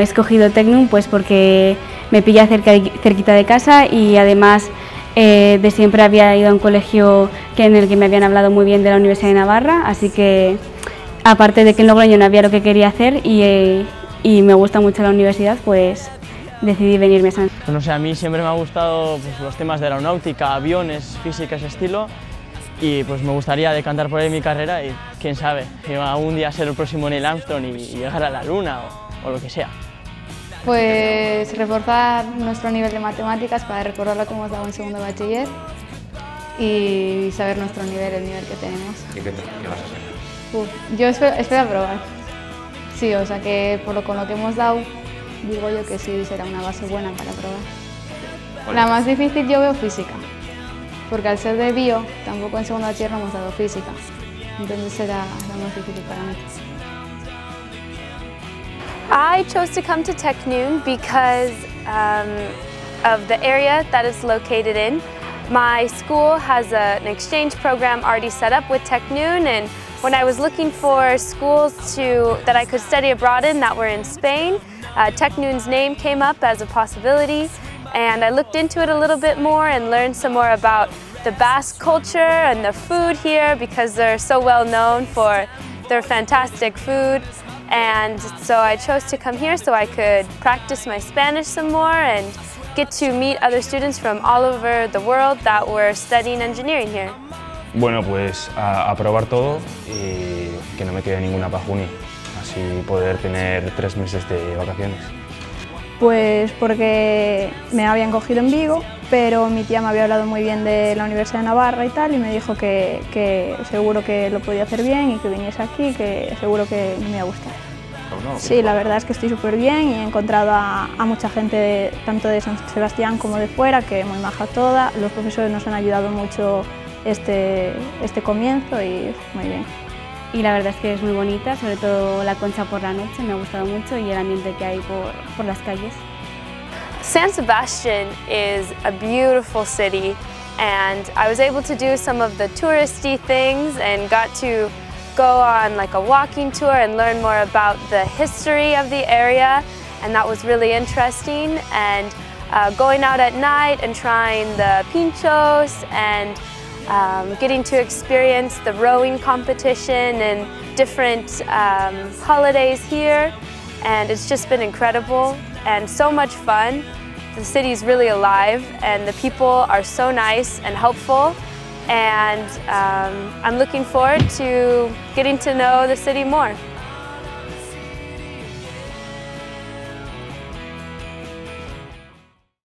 He escogido Tecnum pues porque me pilla cerca, cerquita de casa y además eh, de siempre había ido a un colegio en el que me habían hablado muy bien de la Universidad de Navarra, así que aparte de que en Logroño no había lo que quería hacer y, eh, y me gusta mucho la universidad, pues decidí venirme a San No sé, a mí siempre me ha gustado pues, los temas de aeronáutica, aviones, física, ese estilo y pues me gustaría decantar por ahí mi carrera y quién sabe, algún día ser el próximo Neil Armstrong y, y llegar a la luna o lo que sea. Pues reforzar nuestro nivel de matemáticas para recordar lo que hemos dado en segundo bachiller y saber nuestro nivel, el nivel que tenemos. ¿Y qué, qué vas a hacer? Uf, yo espero, espero aprobar. Sí, o sea que por lo, con lo que hemos dado, digo yo que sí será una base buena para aprobar. La más difícil yo veo física, porque al ser de bio, tampoco en segundo bachiller no hemos dado física. Entonces será la más difícil para mí. I chose to come to Tecnun because um, of the area that it's located in. My school has a, an exchange program already set up with Tecnun and when I was looking for schools to, that I could study abroad in that were in Spain, uh, Tecnun's name came up as a possibility and I looked into it a little bit more and learned some more about the Basque culture and the food here because they're so well known for their fantastic food and so I chose to come here so I could practice my Spanish some more and get to meet other students from all over the world that were studying engineering here. Bueno, pues a, a probar todo y que no me quede ninguna para junio, así poder tener tres meses de vacaciones. Pues porque me habían cogido en Vigo, pero mi tía me había hablado muy bien de la Universidad de Navarra y tal, y me dijo que, que seguro que lo podía hacer bien y que viniese aquí, que seguro que me iba a gustar. Sí, la verdad es que estoy súper bien y he encontrado a, a mucha gente de- tanto de San Sebastián como de fuera, que muy maja toda. Los profesores nos han ayudado mucho este, este comienzo y muy bien. y la verdad es que es muy bonita, sobre todo la concha por la noche, me ha gustado mucho y el ambiente que hay por, por las calles. San Sebastian is a beautiful city and I was able to do some of the touristy things and got to go on like a walking tour and learn more about the history of the area and that was really interesting. And uh, going out at night and trying the pinchos and um, getting to experience the rowing competition and different um, holidays here and it's just been incredible and so much fun. The city's really alive and the people are so nice and helpful and um, I'm looking forward to getting to know the city more.